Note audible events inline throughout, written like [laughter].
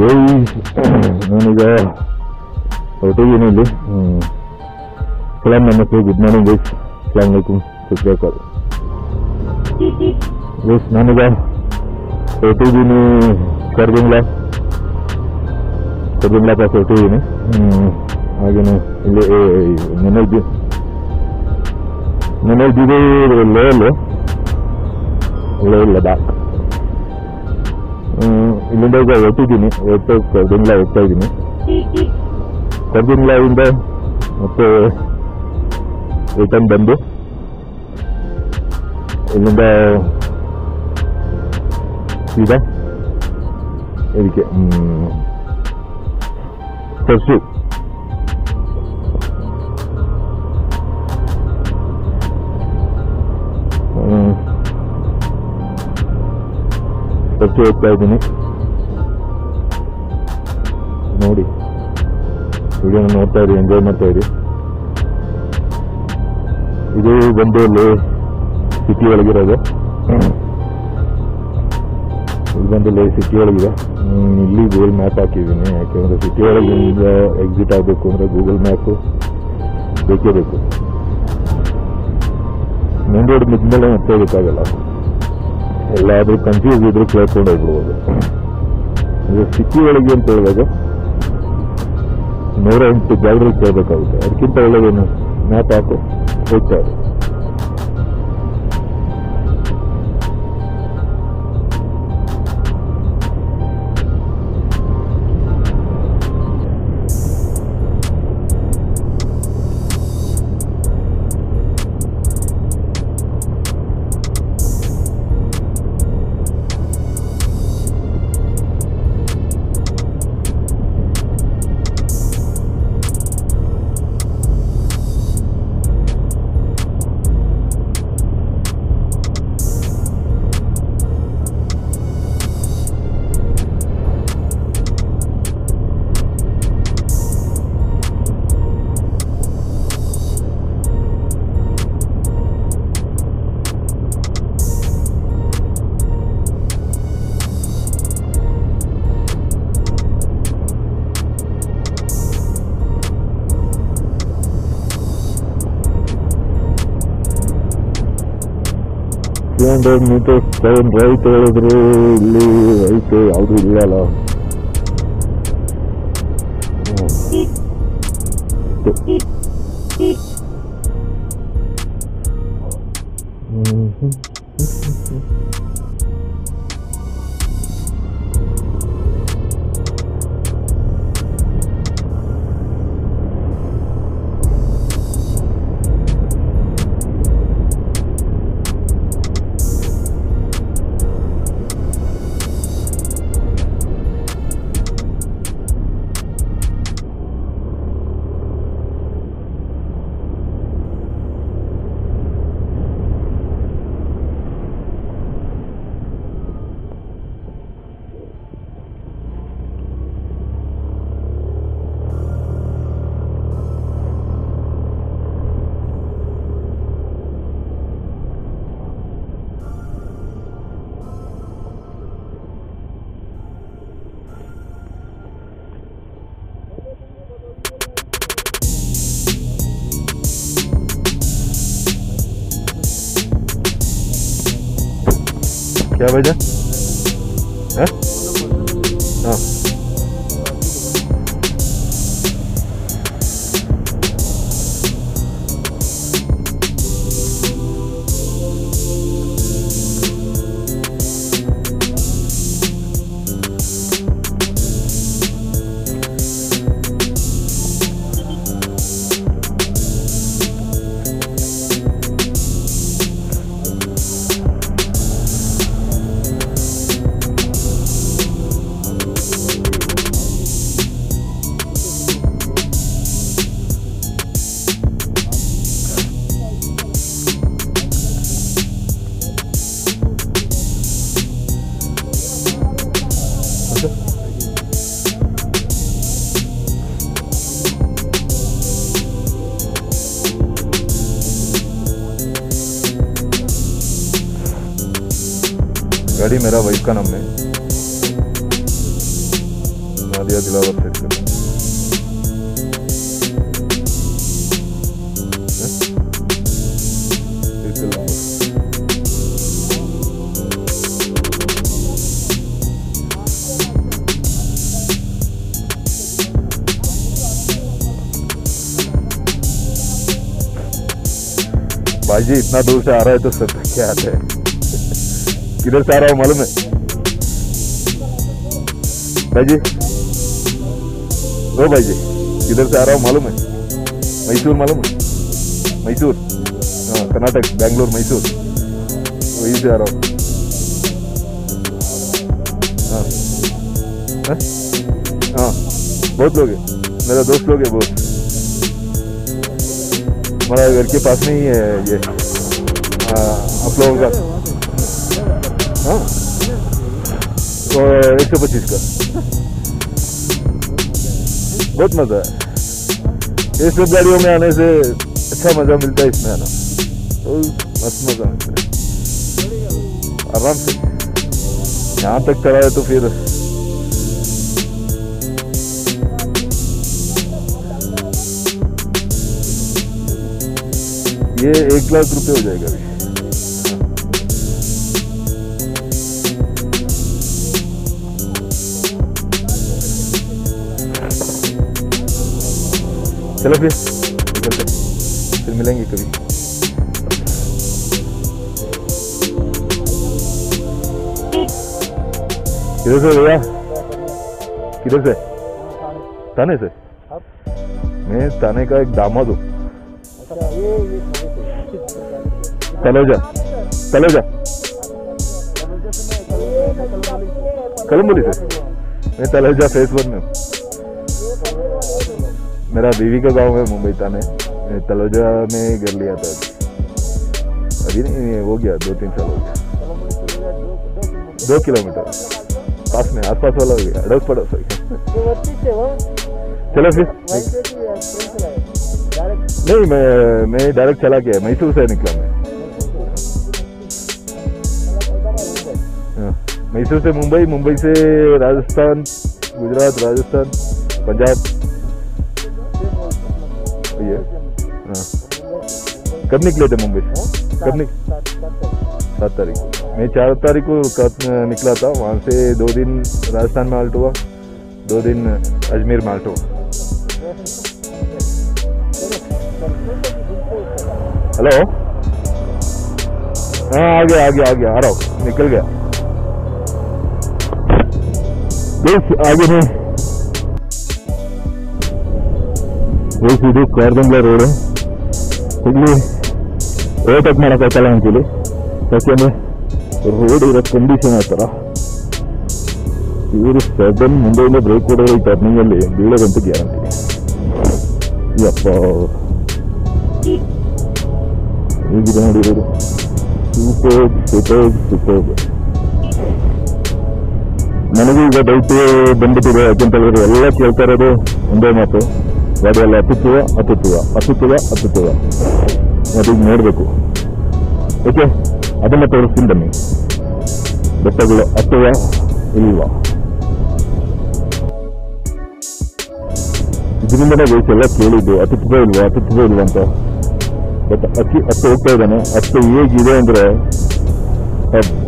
ಏಯ್ ನಾನೀಗ ಹೊರಟಿದ್ದೀನಿ ಇಲ್ಲಿ ಸಲಾಮ್ ನಮಸ್ತೆ ಗುಡ್ ಮಾರ್ನಿಂಗ್ ಗೈಸ್ ಸಲಾಮ್ ಅಲೈಕುಮ್ ಸುಬ್ರೇಕರ್ ಗೈಸ್ ನಾನೀಗ ಹೊರಟಿದ್ದೀನಿ ಕರ್ದಿಂಗ್ಲ ಕರ್ದಿಂಗ್ಲ ಪಾಸ್ ಹೊರಟಿದ್ದೀನಿ ಹಾಗೇನು ಇಲ್ಲಿ ನೆನೆ ನೆನೆ ಇದ್ದಿದ್ದು ಲೇಲು ಲೇ ಲಡಾಖ್ ಹ್ಮ್, ಇಲ್ಲಿಂದ ಈಗ ಹೊರಟಿದ್ದೀನಿ ಹೊರಟು ಕರ್ದಿಂಗ್ಲ ಹೋಗ್ತಾ ಇದ್ದೀನಿ ಕರ್ದಿಂಗ್ಲಾದಿಂದ ಮತ್ತೆ ರಿಟರ್ನ್ ಬಂದು ಇಲ್ಲಿಂದ ಸೀದಾ ಇದಕ್ಕೆ ಪರ್ಸು ಪರ್ಸು ಹೋಗ್ತಾ ಇದ್ದೀನಿ. ನೋಡಿ, ವಿಡಿಯೋನ ನೋಡ್ತಾ ಇರಿ ಎಂಜಾಯ್ ಮಾಡ್ತಾ ಇರಿ. ಇದು ಬಂದು ಲೇ ಸಿಟಿ ಒಳಗಿರೋದು. ಇದು ಬಂದು ಲೇ ಸಿಟಿ ಒಳಗಿದೆ. ಇಲ್ಲಿ ಗೂಗಲ್ ಮ್ಯಾಪ್ ಹಾಕಿದ್ದೀನಿ. ಯಾಕೆಂದ್ರೆ ಸಿಟಿ ಒಳಗಿಂದ ಎಕ್ಸಿಟ್ ಆಗಬೇಕು ಅಂದ್ರೆ ಗೂಗಲ್ ಮ್ಯಾಪು ಬೇಕೇ ಬೇಕು. ಮೇನ್ ರೋಡ್ ಮುದ್ಮೇಲೆ ಮತ್ತೆ ಹೋಗೋಕ್ಕಾಗಲ್ಲ ಎಲ್ಲಾದ್ರೂ ಕನ್ಫ್ಯೂಸ್ ಇದ್ರು ಕೇಳ್ಕೊಂಡು ಹೋಗ್ಬಿಡ್ಬೋದು. ಇದು ಸಿಟಿ ಒಳಗೆ ಅಂತ ಹೇಳಿದಾಗ ನೂರ ಎಂಟು ಜಾಗದಲ್ಲಿ ಕೇಳಬೇಕಾಗುತ್ತೆ. ಅದಕ್ಕಿಂತ ಒಳ್ಳೆಯದೇನು ಮ್ಯಾಪ್ ಹಾಕು. ಹೋಗ್ತಾ ಇರು. three hundred meters time right ಹೇಳಿದ್ರು ಇಲ್ಲಿ ರೈಟ್ ಯಾವುದು ಇಲ್ಲ ಅಲ್ಲ क्या वजह हाँ हाँ डैडी मेरा वाइफ का नाम है। नादिया दिलावर सेट कर। भाई जी, इतना दूर से आ रहा है तो सब क्या है? किधर से आ रहा हूँ मालूम है? भाई जी ओ भाई जी किधर से आ रहा हूँ मालूम है? मैसूर मालूम है? मैसूर। हाँ कर्नाटक बैंगलोर मैसूर। वहीं से आ रहा हूँ। हाँ। हाँ? हाँ। बहुत लोग हैं। मेरा दोस्त लोग है बहुत हमारा घर के पास में ही है ये। हाँ, आप लोगों का एक सौ पच्चीस का बहुत मज़ा है ये सब गाड़ियों में आने से अच्छा मज़ा मिलता है इसमें आना मस्त मज़ा मिलता है आराम से यहाँ तक चला है तो फिर ये एक लाख रुपए हो जाएगा अभी चलो फिर निकलते फिर मिलेंगे कभी। किधर से भैया? किधर से? थाने से? मैं थाने का एक दामाद हूँ तलोजा। तलोजा। कलम्बोली से? मैं तलोजा फेस वन में हूँ। मेरा बीवी का गाँव है मुंबई थाने। तलोजा में घर लिया था। अभी अभी नहीं हो गया दो तीन साल हो गया। दो किलोमीटर। पास में आसपास वाला हो गया अड़ोस पड़ोस हो गया। चलो फिर नहीं मैं मैं डायरेक्ट चला गया मैसूर से निकला मैं। हाँ, मैसूर से मुंबई मुंबई से राजस्थान गुजरात राजस्थान पंजाब। ये हाँ। कब निकले थे मुंबई? से कब निक सात तारीख। मैं चार तारीख को निकला था? वहाँ से दो दिन राजस्थान में आल्ट हुआ, दो दिन अजमेर में आल्ट हुआ। हेलो? हाँ आ गया आ गया आ गया, आ रहा हूँ। निकल गया। आगे में ಬಸ್ ಇದು ಕಾರ್ದಂಗ್ಲ ರೋಡ್ ಇಲ್ಲಿ ಓಟಪ್ ಮಾಡೋಕ್ಕಾಗಲ್ಲ ಅಂತೀವಿ ಯಾಕೆಂದ್ರೆ ರೋಡ್ ಇರೋ ಕಂಡೀಷನ್ ಆ ಥರ. ಇವರು ಸಡನ್ ಮುಂದೆಯಿಂದ ಬ್ರೇಕ್ ಕೊಡೋರು ಈ ಟರ್ನಿಂಗಲ್ಲಿ ಬೀಳೋದಂತೂ ಗ್ಯಾರಂಟಿ ಯಪ್ಪ. ಹೇಗಿದೆ ನೋಡಿರೋದು ಸೂಪರ್ ಸೂಪರ್ ಸೂಪರ್. ನನಗೂ ಈಗ ಡೌಟ್ ಬಂದ್ಬಿಟ್ಟಿದೆ ಯಾಕೆಂತ ಹೇಳಿದ್ರೆ ಎಲ್ಲ ಕೇಳ್ತಾ ಇರೋದು ಒಂದೇ ಮಾತು. ಗಾಡಿ ಎಲ್ಲ ಹತ್ತುತ್ತೀವ ಹತ್ತುತ್ತೀವ ಹತ್ತುತ್ತೀವ ಹತ್ತುತ್ತೀವ ಅದೀಗ ನೋಡಬೇಕು. ಓಕೆ, ಅದನ್ನ ತೋರಿಸ್ತೀನಿ ಬನ್ನಿ. ಬೆಟ್ಟಗಳು ಹತ್ತುವ ಇಲ್ವಾ? ಇದರಿಂದನೇ ವಯಸ್ಸು ಎಲ್ಲ ಕೇಳಿದ್ದು ಹತ್ತುತ್ತದ ಇಲ್ವಾ ಹತ್ತುತ್ತದ ಇಲ್ವಾ ಅಂತ. ಬಟ್ ಅಕ್ಕಿ ಹತ್ತು ಹೋಗ್ತಾ ಇದ್ದಾನೆ. ಹತ್ತು ಹೇಗಿದೆ ಅಂದ್ರೆ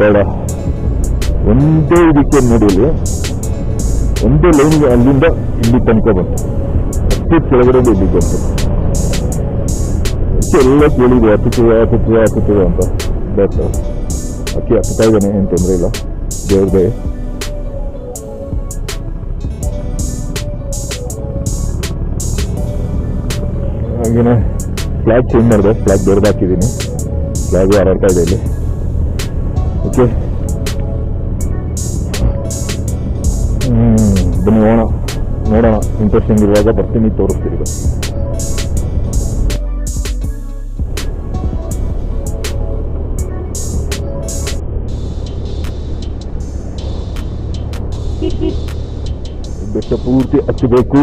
ಬೇಡ ಒಂದೇ ಇದಕ್ಕೆ ನೋಡಿ ಒಂದೇ ಲೈನ್ಗೆ ಅಲ್ಲಿಂದ ಇಲ್ಲಿ ತನಕ ಬಂತು. ಅಷ್ಟು ಕೆಳಗಡೆ ಇಲ್ಲಿಗೆ ಬಂತು ಅಕ್ಕಿ ಎಲ್ಲ ಕೇಳಿದೆ ಹತ್ತುತ್ತದ ಹತ್ತುತ್ತದ ಹತ್ತುತ್ತದ ಅಂತ ಬಟ್ ಅಕ್ಕಿ ಹತ್ತುತ್ತಾ ಇದ್ದಾನೆ ಏನು ತೊಂದರೆ ಇಲ್ಲ ದೇವ್ರದೇ ಹಾಗೇನೆ ಫ್ಲಾಗ್ ಚೇಂಜ್ ಮಾಡಿದೆ ಫ್ಲಾಗ್ ಬೇರೆದು ಹಾಕಿದ್ದೀನಿ ಫ್ಲಾಗ್ ಹಾರಾಡ್ತಾ ಇದೆ ಇಲ್ಲಿ ಓಕೆ ಹ್ಮ್ ಬನ್ನಿ ಹೋಗೋಣ ನೋಡೋಣ ಇಂಟ್ರೆಸ್ಟಿಂಗ್ ಇರುವಾಗ ಬರ್ತೀನಿ ತೋರಿಸ್ತೀವಿ ಈಗ ಬೆಟ್ಟ ಪೂರ್ತಿ ಹಚ್ಚಬೇಕು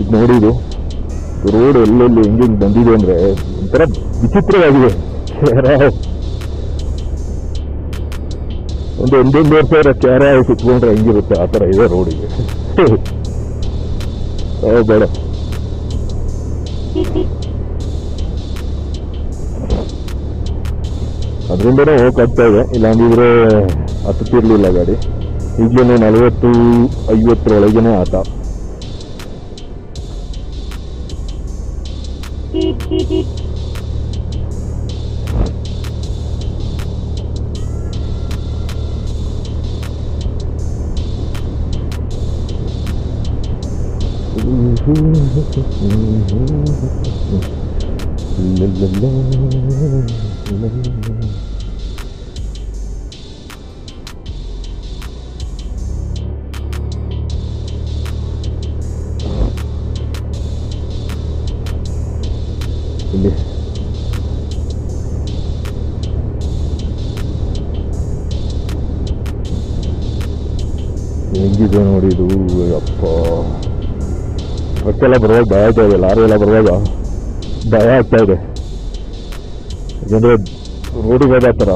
ಇದು ನೋಡಿ ಇದು ರೋಡ್ ಎಲ್ಲೆಲ್ಲಿ ಹೆಂಗೆ ಬಂದಿದೆ ಅಂದ್ರೆ ಒಂಥರ ವಿಚಿತ್ರವಾಗಿದೆ. ಒಂದು ಒಂದೊಂದೂವರೆ ಸಾವಿರ ಕ್ಯಾರ ಸುತ್ಕೊಂಡ್ರೆ ಹೆಂಗಿರುತ್ತೆ ಆ ಥರ ಇದೆ ರೋಡಿಗೆ [laughs] ಬೇಡ. ಅದರಿಂದನೇ ಹೋಗಕ್ಕಾಗ್ತಾ ಇದೆ. ಇಲ್ಲಾಂದಿದ್ರೆ ಹತ್ತುತ್ತಿರ್ಲಿಲ್ಲ ಗಾಡಿ. ಈಗಲೂ ನಲವತ್ತು ಐವತ್ತರೊಳಗೇನೆ ಆತ 근데 연기전 우리 누구의 아빠 ಟ್ರಕ್ಕೆಲ್ಲ ಬರುವಾಗ ಭಯ ಆಗ್ತಾ ಇದೆ ಲಾರಿ ಎಲ್ಲ ಬರುವಾಗ ಭಯ ಆಗ್ತಾ ಇದೆ ಯಾಕಂದ್ರೆ ರೋಡಿಗೆ ಹೋದ ಥರ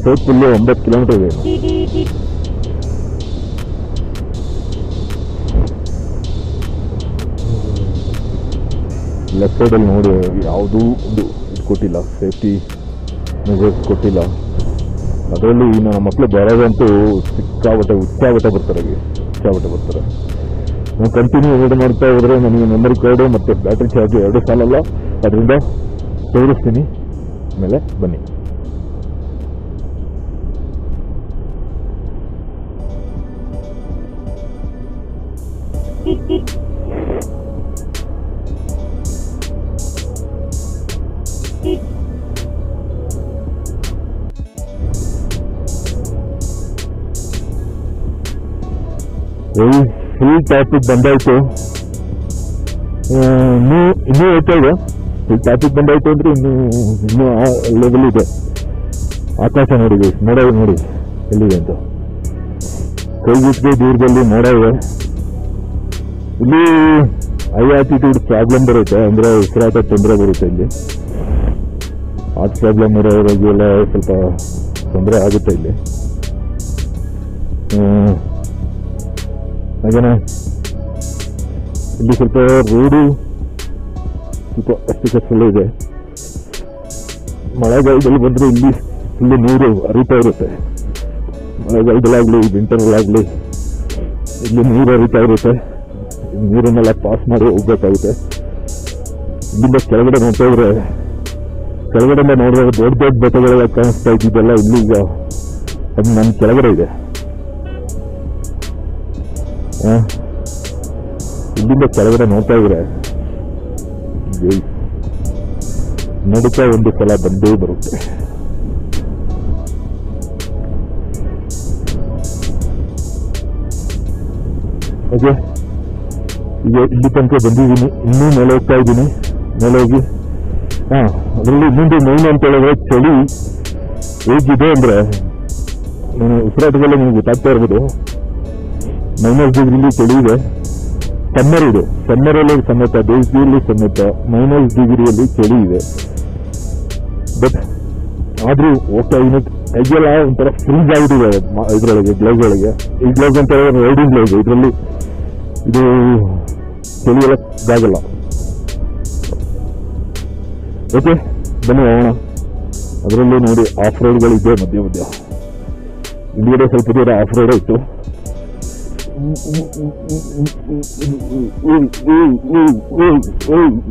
ಸೌತ್ ಫುಲ್ಲು ಒಂಬತ್ತು ಕಿಲೋಮೀಟರ್ ಇದೆ ಇನ್ನು. ಲೆಫ್ಟ್ ಸೈಡಲ್ಲಿ ನೋಡಿ ಯಾವುದೂ ಒಂದು ಇದು ಕೊಟ್ಟಿಲ್ಲ ಸೇಫ್ಟಿ ಮೆಜರ್ಸ್ ಕೊಟ್ಟಿಲ್ಲ ಅದರಲ್ಲಿ ನನ್ನ ಮಕ್ಕಳು ಬರೋದಂತೂ ಸಿಕ್ಕಾಬಟ್ಟೆ ಉಚ್ಚಾಬಟ್ಟೆ ಬರ್ತಾರೆ ಉಚ್ಚಾಬಟ್ಟೆ ಬರ್ತಾರೆ. ನಾವು ಕಂಟಿನ್ಯೂ ಓಡ್ ಮಾಡ್ತಾ ಹೋದ್ರೆ ನನಗೆ ಮೆಮೊರಿ ಕಾರ್ಡು ಮತ್ತು ಬ್ಯಾಟ್ರಿ ಚಾರ್ಜು ಎರಡು ಸಾಲಲ್ಲ. ಅದರಿಂದ ತೋರಿಸ್ತೀನಿ. ಆಮೇಲೆ ಬನ್ನಿ. ಫುಲ್ ಟ್ರಾಫಿಕ್ ಬಂದಾಯ್ತು. ಇನ್ನೂ ಇನ್ನೂ ಹೋಗ್ತಾ ಇದೆ ಫುಲ್ ಟ್ರಾಫಿಕ್ ಬಂದಾಯ್ತು ಅಂದ್ರೆ ಇನ್ನೂ ಇನ್ನೂ ಆ ಲೆವೆಲ್ ಇದೆ. ಆಕಾಶ ನೋಡಿ guys, ಮೋಡ ನೋಡಿ ಎಲ್ಲಿದೆ ಅಂತ. ಕೈಗಿಟ್ಟಿಗೆ ದೂರದಲ್ಲಿ ಮೋಡ ಇದೆ. ಇಲ್ಲಿ ಹೈ ಆಟಿಟ್ಯೂಡ್ ಪ್ರಾಬ್ಲಮ್ ಬರುತ್ತೆ ಅಂದ್ರೆ ಉಸಿರಾಟ ತೊಂದರೆ ಬರುತ್ತೆ ಇಲ್ಲಿ. ಹಾರ್ಟ್ ಪ್ರಾಬ್ಲಮ್ ಇರೋರಿಗೆಲ್ಲ ಸ್ವಲ್ಪ ತೊಂದರೆ ಆಗುತ್ತೆ ಇಲ್ಲಿ. ಹಾಗೇನೆ ಇಲ್ಲಿ ಸ್ವಲ್ಪ ರೋಡು ಸ್ವಲ್ಪ ಅಷ್ಟು ಕಷ್ಟಲ್ಲ ಇದೆ. ಮಳೆಗಾಲದಲ್ಲಿ ಬಂದರೆ ಇಲ್ಲಿ ಇಲ್ಲಿ ನೀರು ಹರಿತಾ ಇರುತ್ತೆ. ಮಳೆಗಾಲದಲ್ಲಾಗ್ಲಿ ವಿಂಟರ್ಗಳಾಗ್ಲಿ ಇಲ್ಲಿ ನೀರು ಹರಿತಾ ಇರುತ್ತೆ. ನೀರನ್ನೆಲ್ಲ ಪಾಸ್ ಮಾಡಿ ಹೋಗ್ಬೇಕಾಗುತ್ತೆ. ಇಲ್ಲಿಂದ ಕೆಳಗಡೆ ನೋಡ್ತಾ ಇದ್ರೆ, ಕೆಳಗಡೆಯಿಂದ ನೋಡಿದಾಗ ದೊಡ್ಡ ದೊಡ್ಡ ಬೆಟ್ಟಗಳೆಲ್ಲ ಕಾಣಿಸ್ತಾ ಇದ್ದಿದ್ದೆಲ್ಲ ಇಲ್ಲಿ ಈಗ ಅದು ನನ್ನ ಕೆಳಗಡೆ ಇದೆ. ಇಲ್ಲಿಂದ ಕೆಳಗಡೆ ನೋಡ್ತಾ ಇದ್ರೆ ನಡುಕ ಒಂದು ಸಲ ಬಂದೇ ಬರುತ್ತೆ. ಓಕೆ ಈಗ ಇಲ್ಲಿ ತನಕ ಬಂದಿದ್ದೀನಿ. ಇನ್ನೂ ಮೇಲೆ ಹೋಗ್ತಾ ಇದ್ದೀನಿ. ಮೇಲೆ ಹೋಗಿ, ಹಾ ಅದರಲ್ಲಿ ಇನ್ನೊಂದು ಮೈನ್ ಅಂತ ಹೇಳಿದ್ರೆ ಚಳಿ ಹೇಗಿದೆ ಅಂದ್ರೆ, ನಾನು ಉಸಿರಾಟದಲ್ಲೇ ನಿಮ್ಗೆ ಗೊತ್ತಾಗ್ತಾ ಇರ್ಬೋದು. ಮೈನಸ್ ಡಿಗ್ರಿಲಿ ಇದೆ ಸಮ್ಮರ್ ಇದೆ. ಸಮ್ಮರಲ್ಲಿ ಸಮೇತ, ಬೇಸಿಗೆಯಲ್ಲಿ ಸಮೇತ ಮೈನಸ್ ಡಿಗ್ರಿಯಲ್ಲಿ ಚಳಿ ಇದೆ ಬಟ್ ಆದ್ರೂ ಹೋಗ್ತಾ ಇದೀನಿ ಕೈಗೆಲ್ಲ ಒಂಥರ ಫ್ರೀಸ್ ಆಗಿಬಿಟ್ಟಿದೆ ಇದರೊಳಗೆ ಗ್ಲೌಸ್ ಒಳಗೆ. ಈ ಗ್ಲೌಸ್ ಅಂತ ಹೇಳಿದ್ರೆ ರೈಡಿಂಗ್ ಗ್ಲೌಸ್ ಇದರಲ್ಲಿ ಇದು ಚಳಿ ಎಲ್ಲ ಓಕೆ ಬನ್ನಿ ಹೋಗೋಣ. ಅದರಲ್ಲೂ ನೋಡಿ ಆಫ್ ರೋಡ್ಗಳಿದೆ ಮಧ್ಯ ಮಧ್ಯ. ಹಿಂದ್ಗಡೆ ಸ್ವಲ್ಪ ದೂರ ಆಫ್ ರೋಡ್ ಇತ್ತು 음, 음, 음,